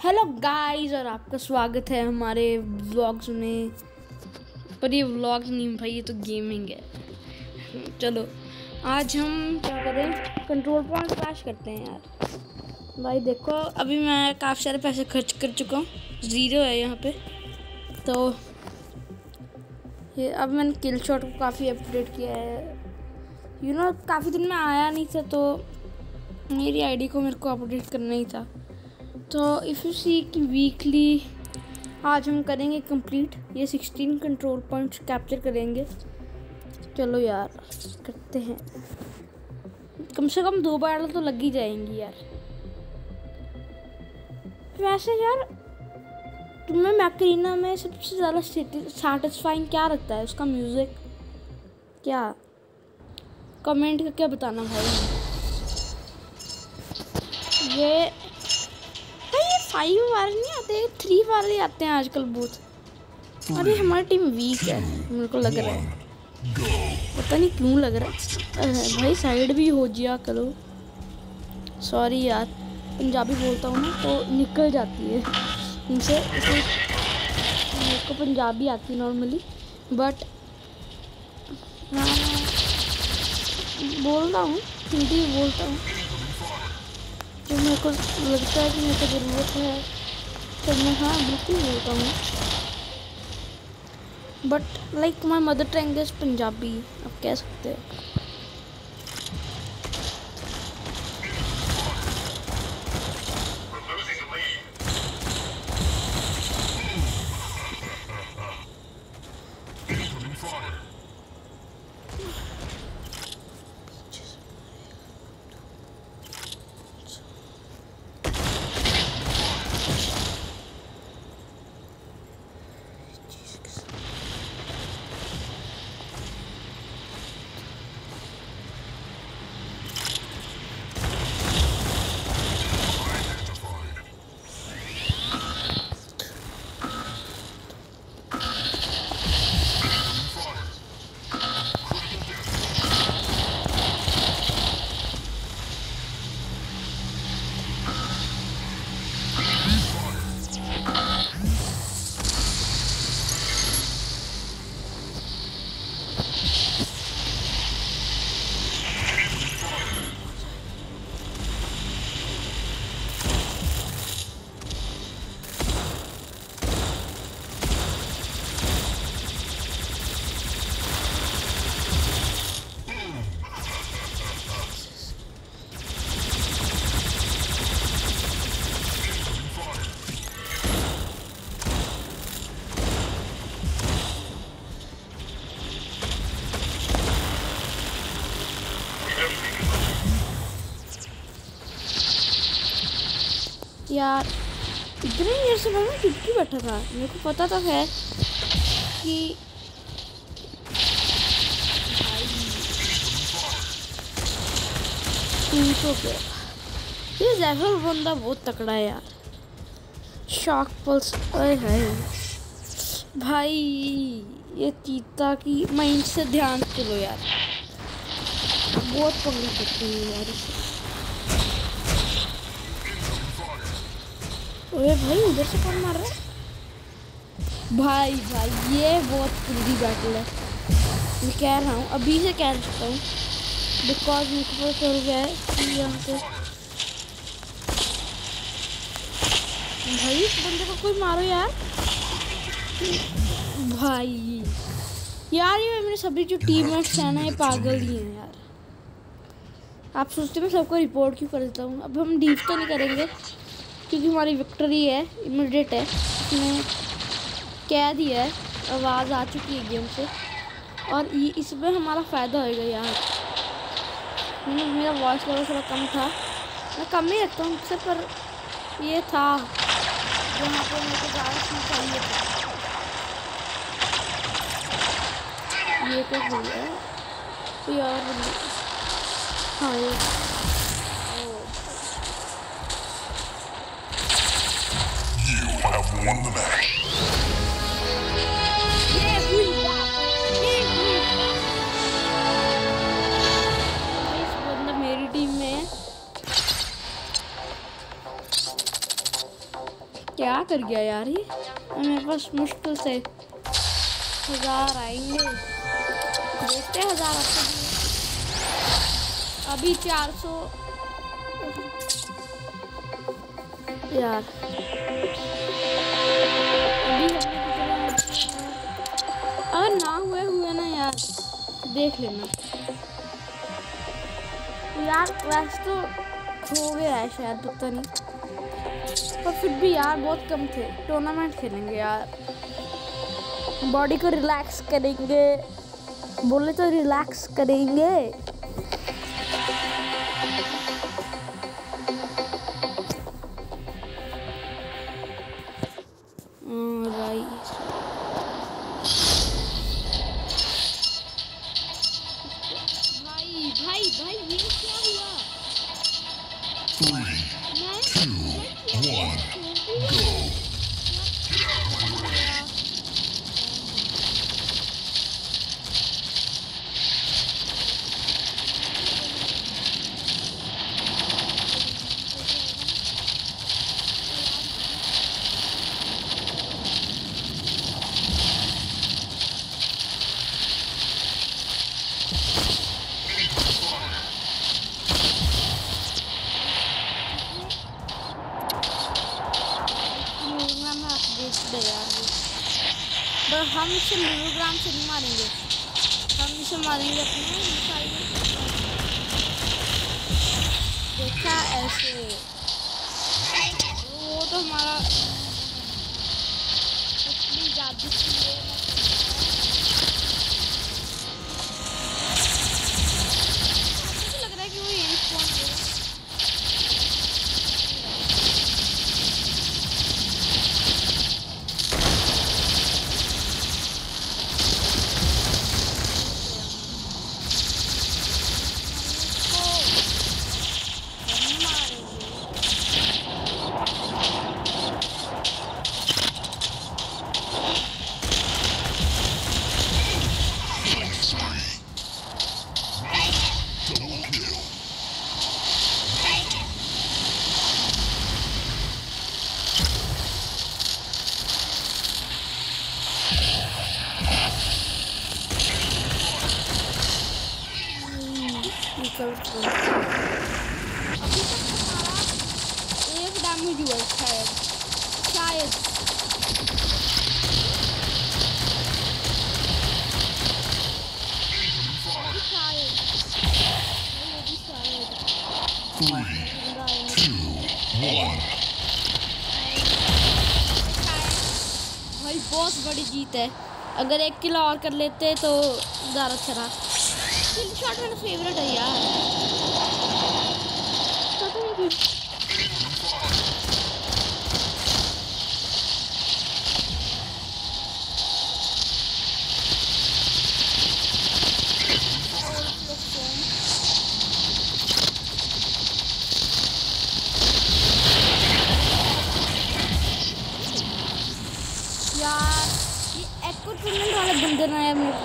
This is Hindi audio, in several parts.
हेलो गाइस और आपका स्वागत है हमारे व्लॉग्स में। पर ये व्लॉग्स नहीं, भाई, ये तो गेमिंग है। चलो, आज हम क्या करें कंट्रोल पॉइंट क्रैश करते हैं यार। भाई, देखो, अभी मैं काफ़ी सारे पैसे खर्च कर चुका हूँ। ज़ीरो है यहाँ पे। तो ये, अब मैंने किल शॉट को काफ़ी अपडेट किया है। यू नो काफ़ी दिन में आया नहीं था तो मेरी आईडी को मेरे को अपडेट करना ही था। तो इफ़ यू सी कि वीकली आज हम करेंगे कंप्लीट ये 16 कंट्रोल पॉइंट्स कैप्चर करेंगे। चलो यार, करते हैं। कम से कम दो बार तो लग ही जाएँगी यार। वैसे यार, तुम्हें मैकरीना में सबसे ज़्यादा सेटिस्फाइंग क्या लगता है उसका म्यूज़िक क्या? कमेंट करके बताना भाई। ये फाइव वाले नहीं आते थ्री वाले आते हैं आजकल बहुत अरे, हमारी टीम वीक है, मेरे को लग रहा है। पता नहीं क्यों लग रहा है। भाई साइड भी हो जिया करो। सॉरी यार, पंजाबी बोलता हूँ ना तो निकल जाती है। उनसे मेरे को पंजाबी आती नॉर्मली बट हाँ बोल रहा हूँ, हिंदी बोलता हूँ। तो मेरे को लगता है कि मेरे को ज़रूरत है। तो मैं हाँ बिल्कुल बोलता हूँ। But like my mother tongue Punjabi आप कह सकते हैं। यार। इतने देर से मैं चुप क्यों बैठा था। मेरे को पता तो है कि ये जैफर बंदा बहुत तकड़ा है यार। शॉक पल्स अरे है भाई, ये चीता की माइंड से ध्यान चलो यार। बहुत पंगे करते हैं यार इसे। अरे भाई, उधर से कौन मार रहा है? भाई भाई, ये बहुत जल्दी बैटल है। मैं कह रहा हूँ, अभी से कह सकता हूँ बिकॉज़ को पता चल गया है यहाँ पे भाई, इस बंदे को कोई मारो यार। भाई, यार, ये मेरे सभी जो टीममेट्स हैं ना, ये पागल ही हैं यार। आप सोचते मैं सबको रिपोर्ट क्यों कर देता हूँ? अब हम डीप तो नहीं करेंगे। क्योंकि हमारी विक्ट्री है इमिडिएट है। इसमें कह दिया है, आवाज़ आ चुकी है गेम से। और ये इसमें हमारा फ़ायदा होएगा यार। मैंने मेरा वॉइस लेवल थोड़ा कम था। मैं कम ही रखता हूँ उससे, पर ये था। जहाँ पर मेरे को ज़्यादा चीज़ चाहिए ये तो हो गया। कोई और हाँ ये। Won the match. क्या कर गया यार ये? मेरे पास मुश्किल से हज़ार आएँगे। देखते हज़ार अभी चार सौ। यार। देख लेना। यार, वैसे तो हो गया है शायद, पता नहीं। पर फिर भी यार, बहुत कम थे। टूर्नामेंट खेलेंगे यार। बॉडी को रिलैक्स करेंगे। बोले तो रिलैक्स करेंगे। Three. हम इसे मिलोग्राम से नहीं मारेंगे। हम इसे मारेंगे अपने देखा ऐसे। वो तो हमारा जादू लग रहा है कि वो यही पहुँच निकल एक डैमेज हुआ शायद शायद भाई बहुत बड़ी जीत है। अगर एक किलो और कर लेते तो ज़्यादा अच्छा रहा। किल शॉट मेरा फेवरेट है यार। पता नहीं क्यों। यार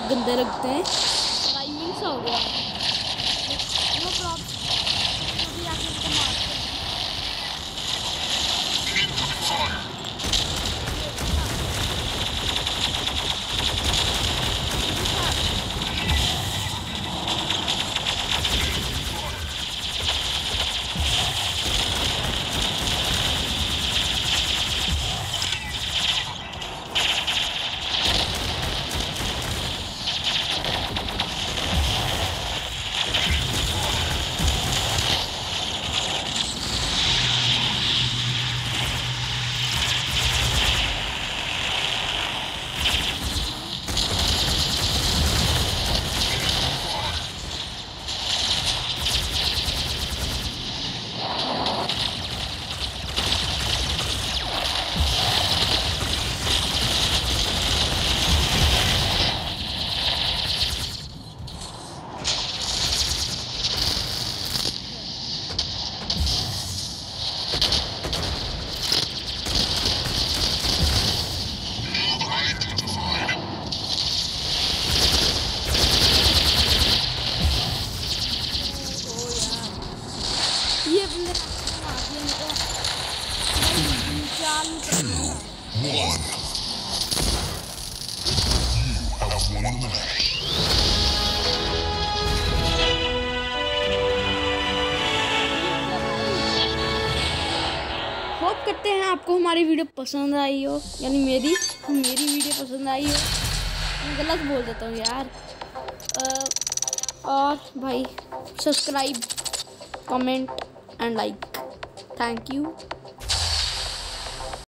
गंदे लगते हैं। टाइमिंग सा होप करते हैं आपको हमारी वीडियो पसंद आई हो, यानी मेरी मेरी वीडियो पसंद आई हो। मैं गलत बोल देता हूँ यार। और भाई subscribe comment and like thank you